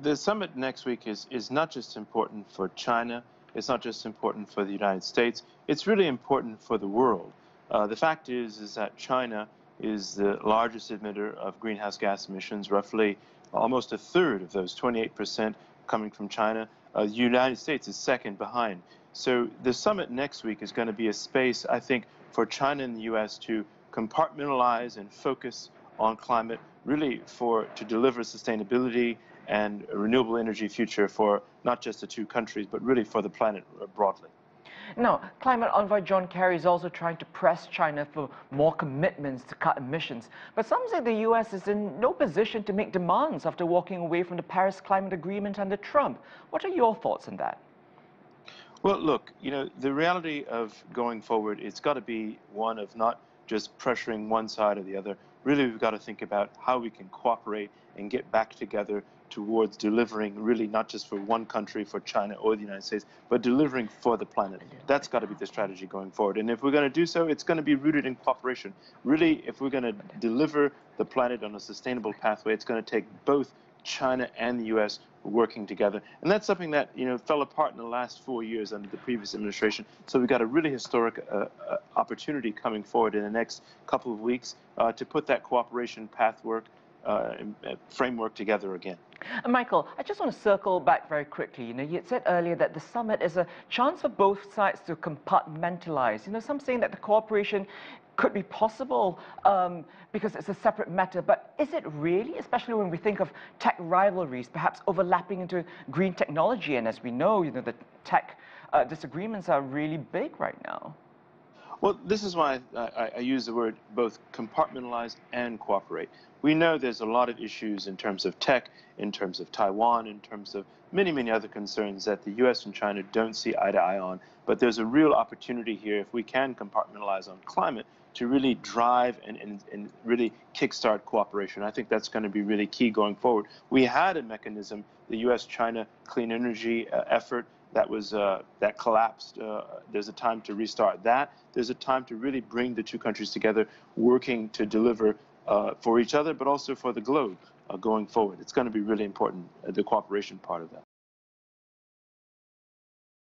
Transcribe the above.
The summit next week is, is not just important for China, it's not just important for the United States, it's really important for the world. Uh, the fact is, is that China is the largest emitter of greenhouse gas emissions, roughly almost a third of those 28% coming from China. Uh, the United States is second behind. So the summit next week is going to be a space, I think, for China and the U.S. to compartmentalize and focus on climate, really for to deliver sustainability and a renewable energy future for not just the two countries, but really for the planet uh, broadly. Now, climate envoy John Kerry is also trying to press China for more commitments to cut emissions. But some say the U.S. is in no position to make demands after walking away from the Paris Climate Agreement under Trump. What are your thoughts on that? Well, look, you know, the reality of going forward, it's got to be one of not just pressuring one side or the other. Really, we've got to think about how we can cooperate and get back together towards delivering really not just for one country, for China or the United States, but delivering for the planet. That's got to be the strategy going forward. And if we're going to do so, it's going to be rooted in cooperation. Really, if we're going to deliver the planet on a sustainable pathway, it's going to take both China and the U.S. working together. And that's something that, you know, fell apart in the last four years under the previous administration. So we've got a really historic uh, uh, opportunity coming forward in the next couple of weeks uh, to put that cooperation pathwork framework together again. Michael, I just want to circle back very quickly. You know, you had said earlier that the summit is a chance for both sides to compartmentalize. You know, some saying that the cooperation could be possible um, because it's a separate matter. But is it really, especially when we think of tech rivalries, perhaps overlapping into green technology? And as we know, you know, the tech uh, disagreements are really big right now. Well, this is why I, I, use the word both compartmentalize and cooperate. We know there's a lot of issues in terms of tech, in terms of Taiwan, in terms of many, many other concerns that the U.S. and China don't see eye to eye on. But there's a real opportunity here if we can compartmentalize on climate to really drive and, and, and really kickstart cooperation. I think that's going to be really key going forward. We had a mechanism, the U.S.-China clean energy uh, effort, that was uh, that collapsed. Uh, there's a time to restart that. There's a time to really bring the two countries together, working to deliver uh, for each other, but also for the globe uh, going forward. It's going to be really important, uh, the cooperation part of that.